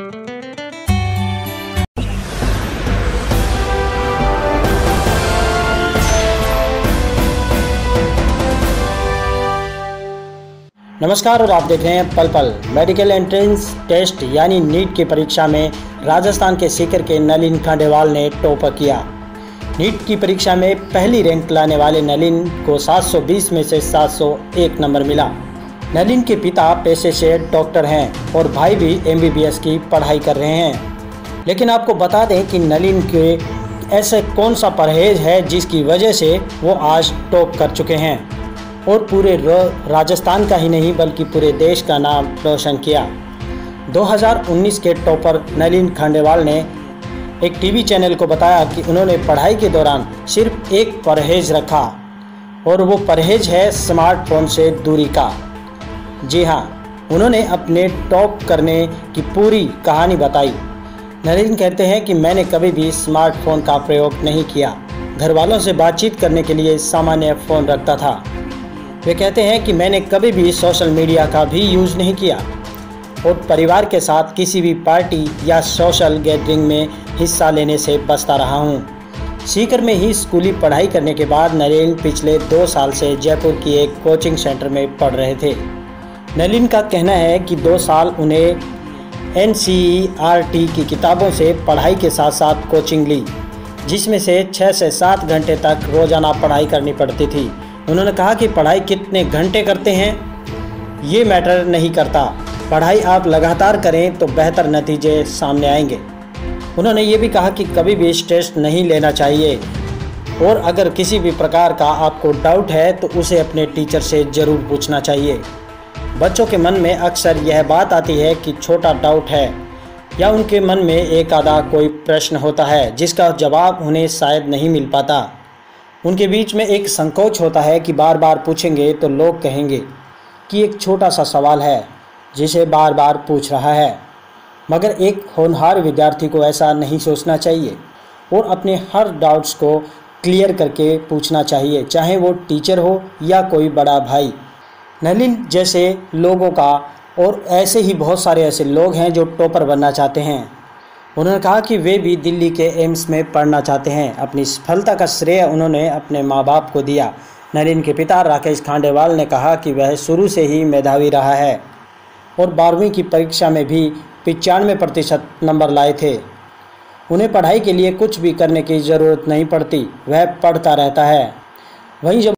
नमस्कार और आप देख रहे हैं पल पल। मेडिकल एंट्रेंस टेस्ट यानी नीट की परीक्षा में राजस्थान के सीकर के नलिन खांडेवाल ने टॉपर किया। नीट की परीक्षा में पहली रैंक लाने वाले नलिन को 720 में से 701 नंबर मिला। नलिन के पिता पेशे से डॉक्टर हैं और भाई भी एमबीबीएस की पढ़ाई कर रहे हैं। लेकिन आपको बता दें कि नलिन के ऐसे कौन सा परहेज है जिसकी वजह से वो आज टॉप कर चुके हैं और पूरे राजस्थान का ही नहीं, बल्कि पूरे देश का नाम रोशन किया। 2019 के टॉपर नलिन खंडेवाल ने एक टीवी चैनल को बताया कि उन्होंने पढ़ाई के दौरान सिर्फ़ एक परहेज रखा और वो परहेज है स्मार्टफ़ोन से दूरी का। जी हाँ उन्होंने अपने टॉप करने की पूरी कहानी बताई। नलिन कहते हैं कि मैंने कभी भी स्मार्टफ़ोन का प्रयोग नहीं किया। घर वालों से बातचीत करने के लिए सामान्य फ़ोन रखता था। वे कहते हैं कि मैंने कभी भी सोशल मीडिया का भी यूज़ नहीं किया। और परिवार के साथ किसी भी पार्टी या सोशल गैदरिंग में हिस्सा लेने से बचता रहा हूँ। सीकर में ही स्कूली पढ़ाई करने के बाद नरेन पिछले दो साल से जयपुर की एक कोचिंग सेंटर में पढ़ रहे थे। नलिन का कहना है कि दो साल उन्हें एन की किताबों से पढ़ाई के साथ साथ कोचिंग ली, जिसमें से छः से सात घंटे तक रोज़ाना पढ़ाई करनी पड़ती थी। उन्होंने कहा कि पढ़ाई कितने घंटे करते हैं? ये मैटर नहीं करता। पढ़ाई आप लगातार करें तो बेहतर नतीजे सामने आएँगे। उन्होंने ये भी कहा कि कभी भी स्ट्रेस नहीं लेना चाहिए, और अगर किसी भी प्रकार का आपको डाउट है तो उसे अपने टीचर से ज़रूर पूछना चाहिए। बच्चों के मन में अक्सर यह बात आती है कि छोटा डाउट है, या उनके मन में एक आधा कोई प्रश्न होता है, जिसका जवाब उन्हें शायद नहीं मिल पाता। उनके बीच में एक संकोच होता है कि बार बार पूछेंगे तो लोग कहेंगे कि एक छोटा सा सवाल है, जिसे बार बार पूछ रहा है। मगर एक होनहार विद्यार्थी को ऐसा नहीं सोचना चाहिए, और अपने हर डाउट्स को क्लियर करके पूछना चाहिए, चाहे वो टीचर हो या कोई बड़ा भाई। नलिन जैसे लोगों का और ऐसे ही बहुत सारे ऐसे लोग हैं जो टॉपर बनना चाहते हैं। उन्होंने कहा कि वे भी दिल्ली के एम्स में पढ़ना चाहते हैं। अपनी सफलता का श्रेय उन्होंने अपने माँ बाप को दिया। नलिन के पिता राकेश खांडेवाल ने कहा कि वह शुरू से ही मेधावी रहा है और बारहवीं की परीक्षा में भी पचानवे प्रतिशत नंबर लाए थे। उन्हें पढ़ाई के लिए कुछ भी करने की ज़रूरत नहीं पड़ती, वह पढ़ता रहता है। वहीं जब